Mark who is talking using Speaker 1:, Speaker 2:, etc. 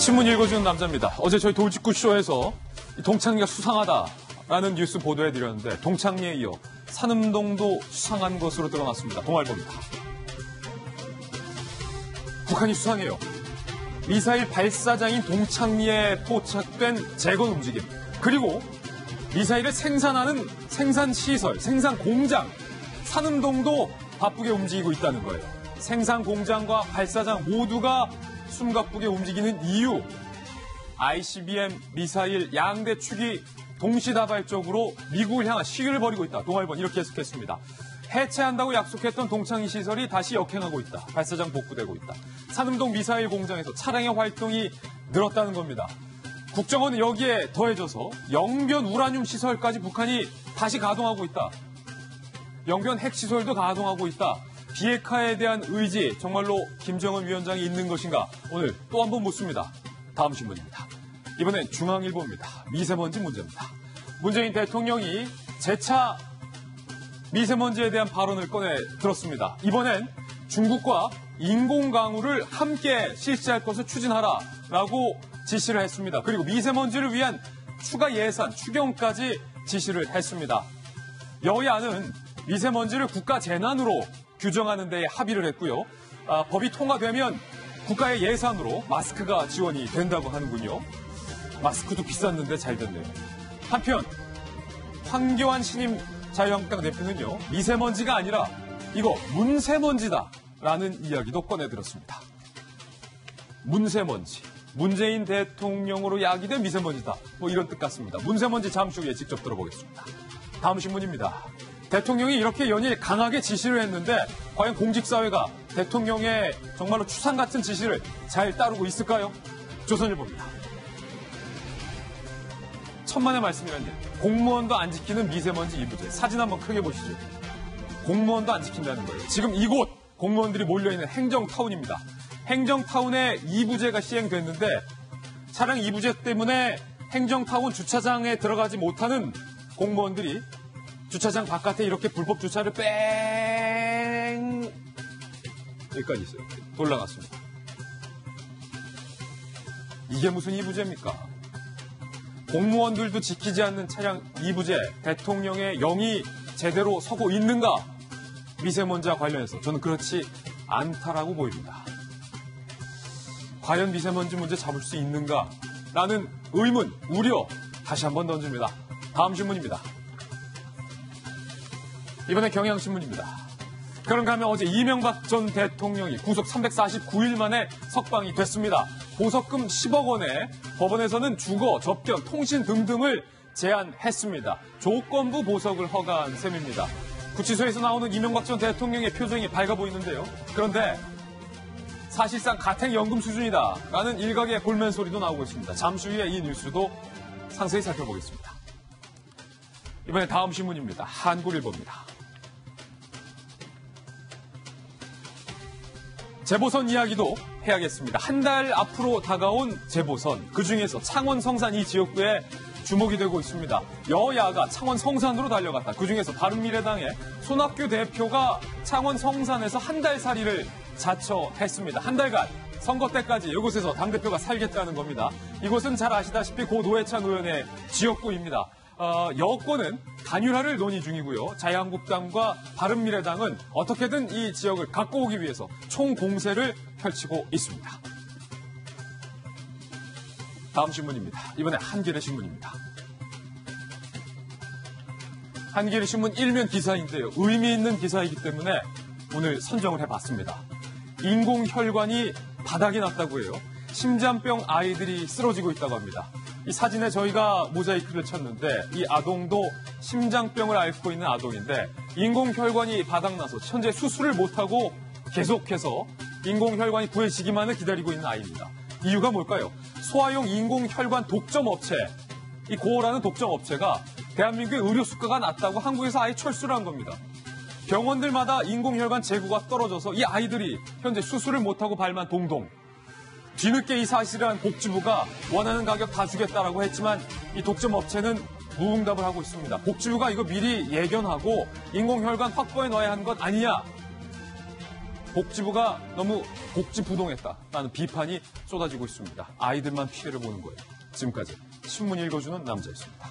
Speaker 1: 신문 읽어주는 남자입니다. 어제 저희 돌직구 쇼에서 동창리가 수상하다라는 뉴스 보도해드렸는데 동창리에 이어 산음동도 수상한 것으로 드러났습니다. 동아일보입니다. 북한이 수상해요. 미사일 발사장인 동창리에 포착된 재건 움직임 그리고 미사일을 생산하는 생산 시설, 생산 공장 산음동도 바쁘게 움직이고 있다는 거예요. 생산 공장과 발사장 모두가 숨가쁘게 움직이는 이유 ICBM 미사일 양대 축이 동시다발적으로 미국을 향한 시위를 벌이고 있다. 동아일보 이렇게 해석했습니다. 해체한다고 약속했던 동창리 시설이 다시 역행하고 있다. 발사장 복구되고 있다. 산음동 미사일 공장에서 차량의 활동이 늘었다는 겁니다. 국정원은 여기에 더해져서 영변 우라늄 시설까지 북한이 다시 가동하고 있다. 영변 핵시설도 가동하고 있다. 비핵화에 대한 의지 정말로 김정은 위원장이 있는 것인가 오늘 또 한 번 묻습니다. 다음 신문입니다. 이번엔 중앙일보입니다. 미세먼지 문제입니다. 문재인 대통령이 재차 미세먼지에 대한 발언을 꺼내 들었습니다. 이번엔 중국과 인공강우를 함께 실시할 것을 추진하라라고 지시를 했습니다. 그리고 미세먼지를 위한 추가 예산, 추경까지 지시를 했습니다. 여야는 미세먼지를 국가 재난으로 규정하는 데 합의를 했고요. 아, 법이 통과되면 국가의 예산으로 마스크가 지원이 된다고 하는군요. 마스크도 비쌌는데 잘 됐네요. 한편 황교안 신임 자유한국당 대표는요. 미세먼지가 아니라 이거 문세먼지다라는 이야기도 꺼내들었습니다. 문세먼지. 문재인 대통령으로 야기된 미세먼지다. 뭐 이런 뜻 같습니다. 문세먼지 잠시 후에 직접 들어보겠습니다. 다음 신문입니다. 대통령이 이렇게 연일 강하게 지시를 했는데 과연 공직사회가 대통령의 정말로 추상 같은 지시를 잘 따르고 있을까요? 조선일보입니다. 천만의 말씀이란데 공무원도 안 지키는 미세먼지 이부제 사진 한번 크게 보시죠. 공무원도 안 지킨다는 거예요. 지금 이곳 공무원들이 몰려있는 행정타운입니다. 행정타운에 이부제가 시행됐는데 차량 이부제 때문에 행정타운 주차장에 들어가지 못하는 공무원들이 주차장 바깥에 이렇게 불법 주차를 뺑 여기까지 있어요. 돌아갔습니다. 이게 무슨 이부제입니까? 공무원들도 지키지 않는 차량 이부제, 대통령의 영이 제대로 서고 있는가? 미세먼지와 관련해서 저는 그렇지 않다라고 보입니다. 과연 미세먼지 문제 잡을 수 있는가? 라는 의문, 우려 다시 한번 던집니다. 다음 신문입니다. 이번에 경향신문입니다. 그런가 하면 어제 이명박 전 대통령이 구속 349일 만에 석방이 됐습니다. 보석금 10억 원에 법원에서는 주거, 접견, 통신 등등을 제한했습니다. 조건부 보석을 허가한 셈입니다. 구치소에서 나오는 이명박 전 대통령의 표정이 밝아 보이는데요. 그런데 사실상 가택연금 수준이다 라는 일각의 볼멘 소리도 나오고 있습니다. 잠시 후에 이 뉴스도 상세히 살펴보겠습니다. 이번에 다음 신문입니다. 한국일보입니다. 재보선 이야기도 해야겠습니다. 한 달 앞으로 다가온 재보선, 그 중에서 창원 성산 이 지역구에 주목이 되고 있습니다. 여야가 창원 성산으로 달려갔다. 그 중에서 바른미래당의 손학규 대표가 창원 성산에서 한 달 살이를 자처했습니다. 한 달간 선거 때까지 이곳에서 당대표가 살겠다는 겁니다. 이곳은 잘 아시다시피 고 노회찬 의원의 지역구입니다. 어, 여권은 단일화를 논의 중이고요. 자유한국당과 바른미래당은 어떻게든 이 지역을 갖고 오기 위해서 총공세를 펼치고 있습니다. 다음 신문입니다. 이번에 한겨레 신문입니다. 한겨레 신문 일면 기사인데요. 의미 있는 기사이기 때문에 오늘 선정을 해봤습니다. 인공혈관이 바닥이 났다고 해요. 심장병 아이들이 쓰러지고 있다고 합니다. 이 사진에 저희가 모자이크를 쳤는데 이 아동도 심장병을 앓고 있는 아동인데 인공혈관이 바닥나서 현재 수술을 못하고 계속해서 인공혈관이 구해지기만을 기다리고 있는 아이입니다. 이유가 뭘까요? 소아용 인공혈관 독점 업체, 이 고어라는 독점 업체가 대한민국의 의료 수가가 낮다고 한국에서 아예 철수를 한 겁니다. 병원들마다 인공혈관 재고가 떨어져서 이 아이들이 현재 수술을 못하고 발만 동동 뒤늦게 이 사실을 한 복지부가 원하는 가격 다 주겠다라고 했지만 이 독점 업체는 무응답을 하고 있습니다. 복지부가 이거 미리 예견하고 인공혈관 확보해 넣어야 하는 것 아니냐? 복지부가 너무 복지부동했다라는 비판이 쏟아지고 있습니다. 아이들만 피해를 보는 거예요. 지금까지 신문 읽어주는 남자였습니다.